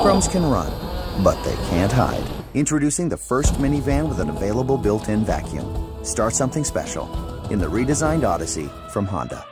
Monochromes can run, but they can't hide. Introducing the first minivan with an available built-in vacuum. Start something special in the redesigned Odyssey from Honda.